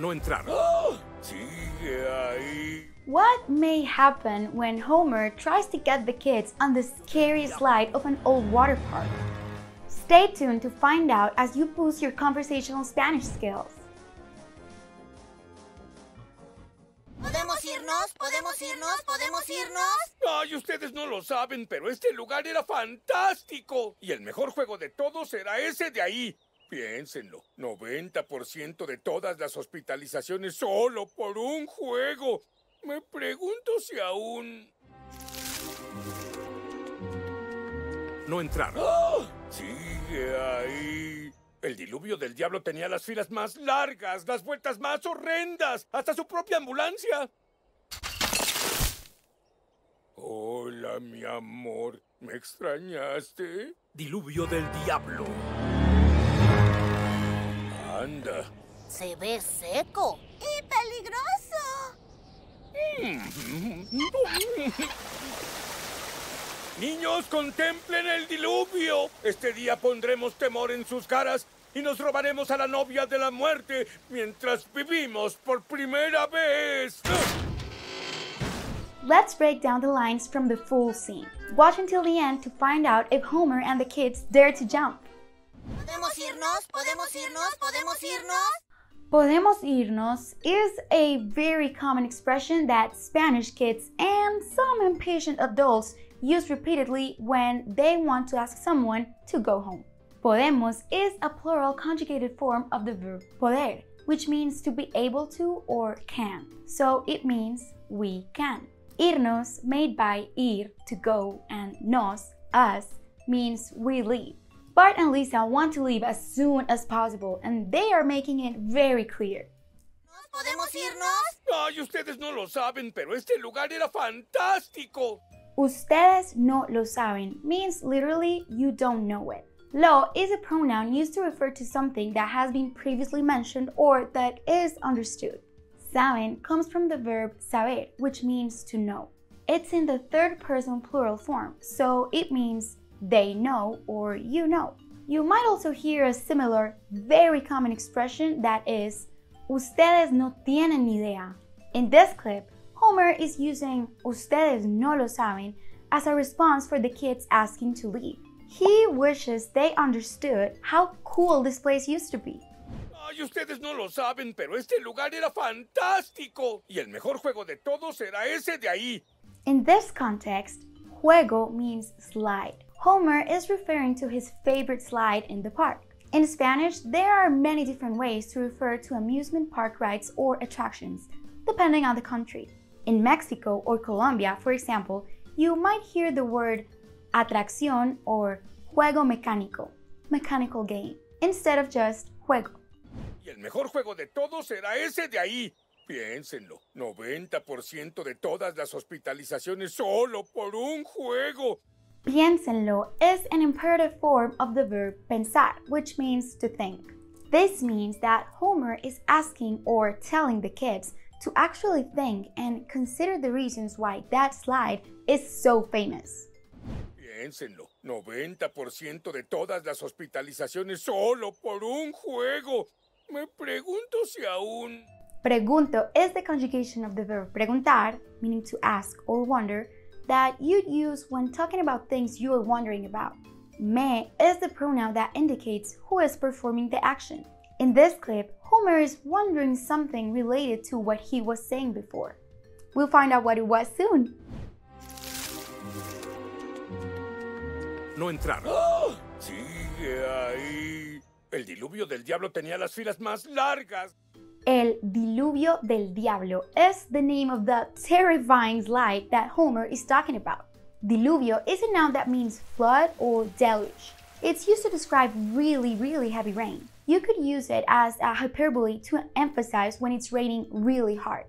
No entrar. Sigue ahí. What may happen when Homer tries to get the kids on the scary slide of an old water park? Stay tuned to find out as you boost your conversational Spanish skills. ¿Podemos irnos? ¿Podemos irnos? ¿Podemos irnos? Ay, ustedes no lo saben, pero este lugar era fantástico. Y el mejor juego de todos será ese de ahí. Piénsenlo, 90% de todas las hospitalizaciones solo por un juego. Me pregunto si aún... No entrar. Sigue ahí. El diluvio del diablo tenía las filas más largas, las vueltas más horrendas, hasta su propia ambulancia. Hola, mi amor. ¿Me extrañaste? Diluvio del diablo. Anda. Se ve seco. ¡Y peligroso! Niños, contemplen el diluvio. Este día pondremos temor en sus caras y nos robaremos a la novia de la muerte mientras vivimos por primera vez. Let's break down the lines from the full scene. Watch until the end to find out if Homer and the kids dare to jump. ¿Podemos irnos? ¿Podemos irnos? ¿Podemos irnos? Podemos irnos is a very common expression that Spanish kids and some impatient adults use repeatedly when they want to ask someone to go home. Podemos is a plural conjugated form of the verb poder, which means to be able to or can. So it means we can. Irnos, made by ir, to go, and nos, us, means we leave. Bart and Lisa want to leave as soon as possible, and they are making it very clear. ¿Podemos irnos? Ay, ustedes no lo saben, pero este lugar era fantástico. Ustedes no lo saben means literally you don't know it. Lo is a pronoun used to refer to something that has been previously mentioned or that is understood. Saben comes from the verb saber, which means to know. It's in the third person plural form, so it means they know or you know. You might also hear a similar, very common expression that is, Ustedes no tienen ni idea. In this clip, Homer is using Ustedes no lo saben as a response for the kids asking to leave. He wishes they understood how cool this place used to be. Ay, ustedes no lo saben, pero este lugar era fantástico. Y el mejor juego de todos era ese de ahí. In this context, juego means slide. Homer is referring to his favorite slide in the park. In Spanish, there are many different ways to refer to amusement park rides or attractions, depending on the country. In Mexico or Colombia, for example, you might hear the word atracción or juego mecánico, mechanical game, instead of just juego. Y el mejor juego de todos era ese de ahí. Piénsenlo, 90% de todas las hospitalizaciones solo por un juego. Piénsenlo is an imperative form of the verb pensar, which means to think. This means that Homer is asking or telling the kids to actually think and consider the reasons why that slide is so famous. Piénsenlo, 90% de todas las hospitalizaciones solo por un juego. Me pregunto si aún... Pregunto is the conjugation of the verb preguntar, meaning to ask or wonder, that you'd use when talking about things you are wondering about. Me is the pronoun that indicates who is performing the action. In this clip, Homer is wondering something related to what he was saying before. We'll find out what it was soon. No entrar. Sigue ahí. El diluvio del diablo tenía las filas más largas. El Diluvio del Diablo is the name of the terrifying slide that Homer is talking about. Diluvio is a noun that means flood or deluge. It's used to describe really, really heavy rain. You could use it as a hyperbole to emphasize when it's raining really hard.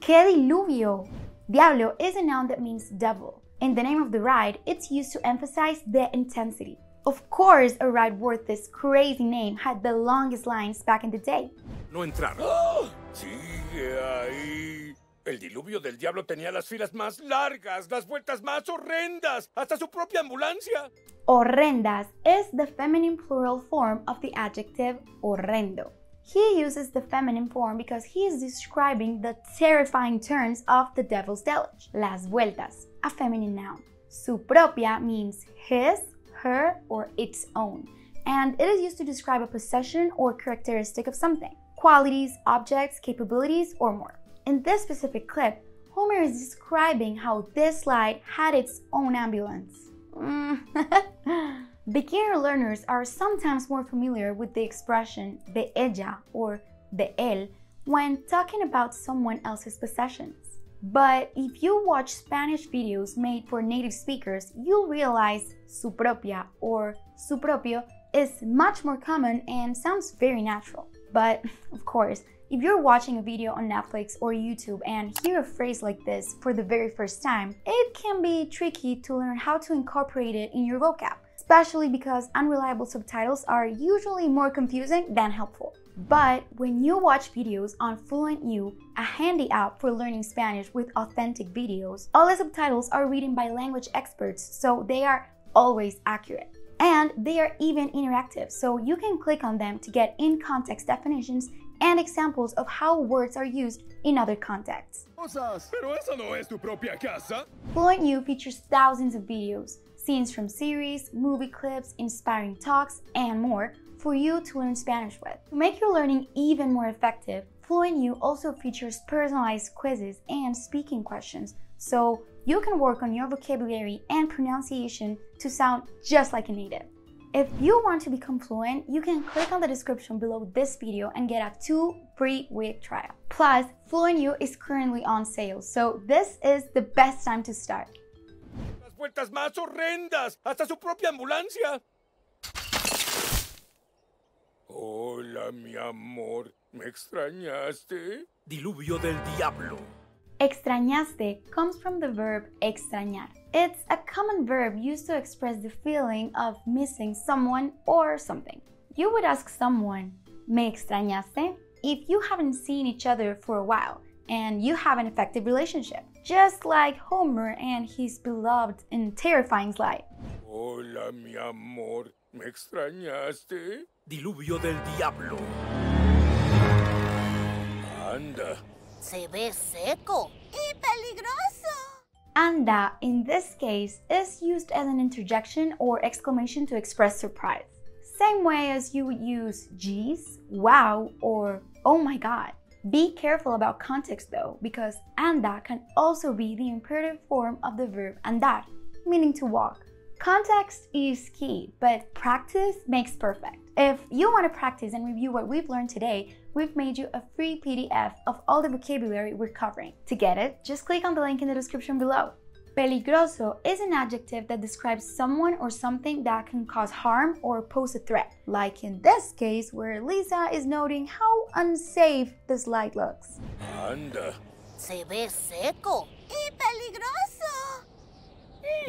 ¿Qué diluvio? Diablo is a noun that means devil. In the name of the ride, it's used to emphasize the intensity. Of course, a ride worth this crazy name had the longest lines back in the day. No entrar. ¡Ah! Sigue ahí. El diluvio del diablo tenía las filas más largas, las vueltas más horrendas, hasta su propia ambulancia. Horrendas is the feminine plural form of the adjective horrendo. He uses the feminine form because he is describing the terrifying turns of the devil's deluge. Las vueltas, a feminine noun. Su propia means his, her, or its own, and it is used to describe a possession or characteristic of something, qualities, objects, capabilities, or more. In this specific clip, Homer is describing how this slide had its own ambulance. Mm. Beginner learners are sometimes more familiar with the expression de ella or de él when talking about someone else's possessions. But if you watch Spanish videos made for native speakers, you'll realize su propia or su propio is much more common and sounds very natural. But of course, if you're watching a video on Netflix or YouTube and hear a phrase like this for the very first time, it can be tricky to learn how to incorporate it in your vocab especially because unreliable subtitles are usually more confusing than helpful. But when you watch videos on FluentU a handy app for learning Spanish with authentic videos, all the subtitles are written by language experts, so they are always accurate. And they are even interactive, so you can click on them to get in context definitions and examples of how words are used in other contexts. Pero esa no es tu propia casa. FluentU features thousands of videos, scenes from series, movie clips, inspiring talks, and more for you to learn Spanish with. To make your learning even more effective, FluentU also features personalized quizzes and speaking questions, so you can work on your vocabulary and pronunciation to sound just like a native. If you want to become fluent, you can click on the description below this video and get a two free week trial. Plus, FluentU is currently on sale, so this is the best time to start. Las vueltas más horrendas, hasta su propia ambulancia. Hola, mi amor, ¿me extrañaste? Diluvio del diablo. Extrañaste comes from the verb extrañar. It's a common verb used to express the feeling of missing someone or something. You would ask someone, ¿Me extrañaste? if you haven't seen each other for a while and you have an effective relationship, just like Homer and his beloved and terrifying slide. Hola, mi amor, ¿me extrañaste? Diluvio del diablo. Anda, Se ve seco. Y peligroso. Anda, in this case, is used as an interjection or exclamation to express surprise. Same way as you would use geez, wow, or oh my god. Be careful about context though, because anda can also be the imperative form of the verb andar, meaning to walk. Context is key, but practice makes perfect. If you want to practice and review what we've learned today, we've made you a free PDF of all the vocabulary we're covering. To get it, just click on the link in the description below. Peligroso is an adjective that describes someone or something that can cause harm or pose a threat, like in this case where Lisa is noting how unsafe this light looks. anda. Se ve seco. Y peligroso.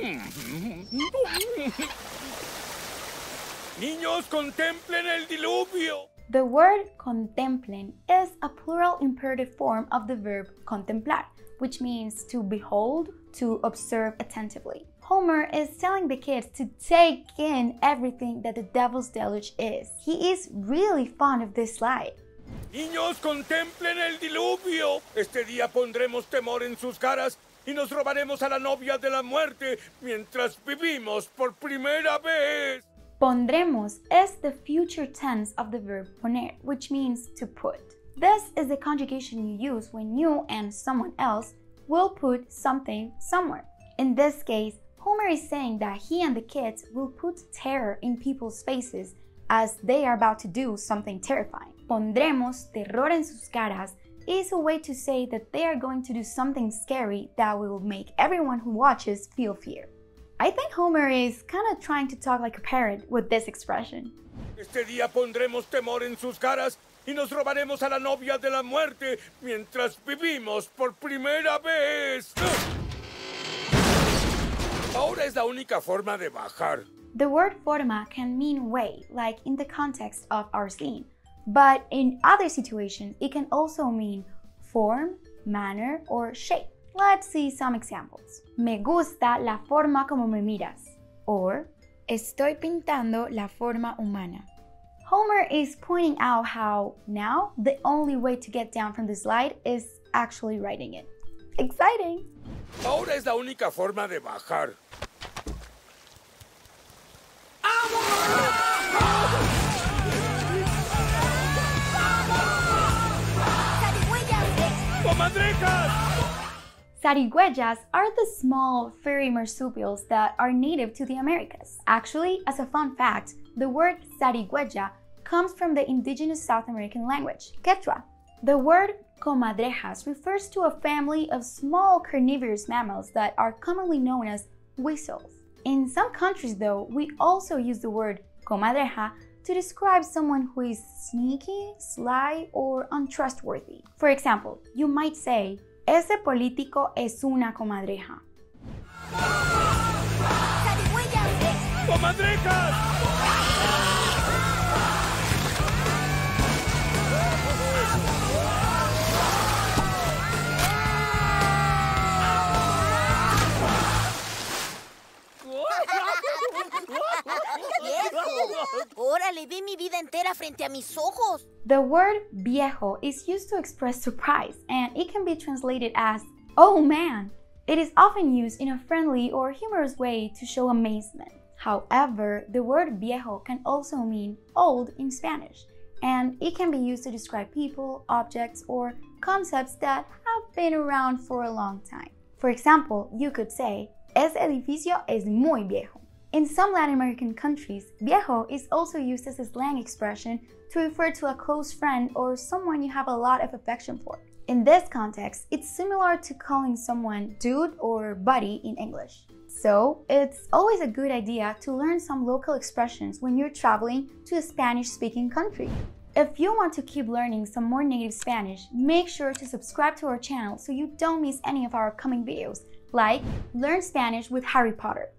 Niños, contemplen el diluvio. The word contemplen is a plural imperative form of the verb contemplar, which means to behold, to observe attentively. Homer is telling the kids to take in everything that the devil's deluge is. He is really fond of this slide. Niños, contemplen el diluvio. Este día pondremos temor en sus caras y nos robaremos a la novia de la muerte mientras vivimos por primera vez. Pondremos is the future tense of the verb poner, which means to put. This is the conjugation you use when you and someone else will put something somewhere. In this case, Homer is saying that he and the kids will put terror in people's faces as they are about to do something terrifying. Pondremos terror en sus caras is a way to say that they are going to do something scary that will make everyone who watches feel fear. I think Homer is kind of trying to talk like a parrot with this expression. Este día pondremos temor en sus caras y nos robaremos a la novia de la muerte mientras vivimos por primera vez. Ahora es la única forma de bajar. The word forma can mean way, like in the context of our scene, but in other situations, it can also mean form, manner, or shape. Let's see some examples. Me gusta la forma como me miras, or estoy pintando la forma humana. Homer is pointing out how now the only way to get down from the slide is actually riding it. Exciting! Ahora es la única forma de bajar. ¡Zarigüeyas! ¡Comadrejas! Zarigüeyas are the small furry marsupials that are native to the Americas. Actually, as a fun fact, the word zarigüeya comes from the indigenous South American language, Quechua. The word comadrejas refers to a family of small carnivorous mammals that are commonly known as weasels. In some countries, though, we also use the word comadreja to describe someone who is sneaky, sly, or untrustworthy. For example, you might say, Ese político es una comadreja. ¡Comadrejas! ¡Viejo! ¡Órale! Vi mi vida entera frente a mis ojos. The word viejo is used to express surprise and it can be translated as, oh man. It is often used in a friendly or humorous way to show amazement. However, the word viejo can also mean old in Spanish, and it can be used to describe people, objects, or concepts that have been around for a long time. For example, you could say, Ese edificio es muy viejo. In some Latin American countries, viejo is also used as a slang expression to refer to a close friend or someone you have a lot of affection for. In this context, it's similar to calling someone dude or buddy in English. So, it's always a good idea to learn some local expressions when you're traveling to a Spanish speaking country. If you want to keep learning some more native Spanish, make sure to subscribe to our channel so you don't miss any of our upcoming videos, like Learn Spanish with Harry Potter.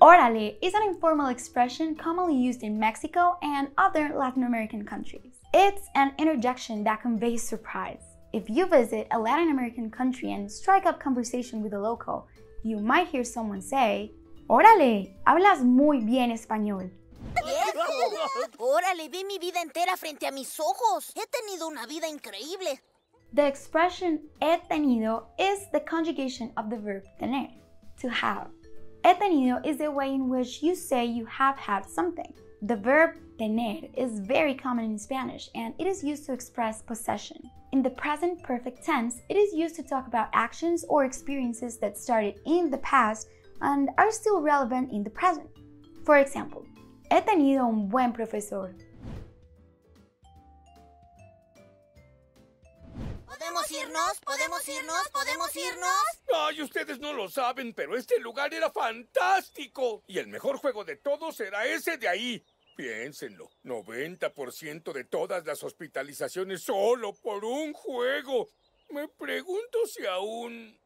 Órale is an informal expression commonly used in Mexico and other Latin American countries. It's an interjection that conveys surprise. If you visit a Latin American country and strike up conversation with a local, you might hear someone say, Órale, hablas muy bien español. ¡Órale! Vi mi vida entera frente a mis ojos. He tenido una vida increíble. The expression he tenido is the conjugation of the verb tener, to have. He tenido is the way in which you say you have had something. The verb tener is very common in Spanish and it is used to express possession. In the present perfect tense, it is used to talk about actions or experiences that started in the past and are still relevant in the present. For example, he tenido un buen profesor. ¿Podemos irnos? ¿Podemos irnos? ¿Podemos irnos? Ay, ustedes no lo saben, pero este lugar era fantástico. Y el mejor juego de todos era ese de ahí. Piénsenlo, 90% de todas las hospitalizaciones solo por un juego. Me pregunto si aún...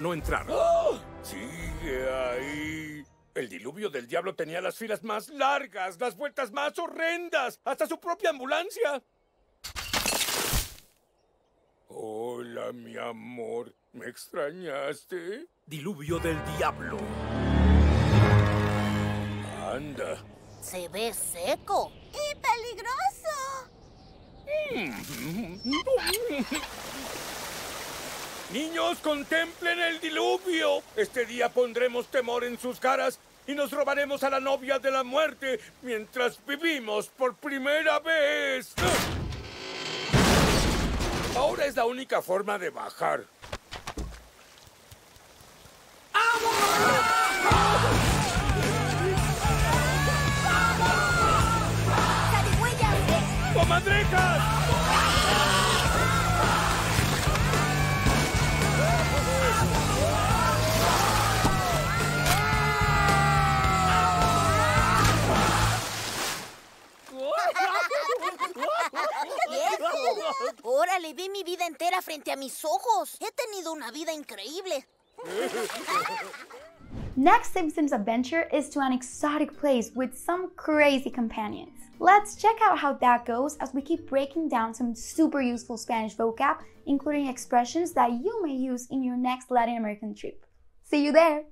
No entraron. ¡Ah! Sigue ahí. El diluvio del diablo tenía las filas más largas, las vueltas más horrendas, hasta su propia ambulancia. Hola, mi amor. ¿Me extrañaste? Diluvio del diablo. Anda. Se ve seco. ¡Y peligroso! Niños, contemplen el diluvio. Este día pondremos temor en sus caras y nos robaremos a la novia de la muerte mientras vivimos por primera vez. Ahora es la única forma de bajar. ¡Zarigüeyas! ¡Comadrejas! Mi vida entera frente a mis ojos. He tenido una vida increíble. Next Simpsons adventure is to an exotic place with some crazy companions. Let's check out how that goes as we keep breaking down some super useful Spanish vocab, including expressions that you may use in your next Latin American trip. See you there!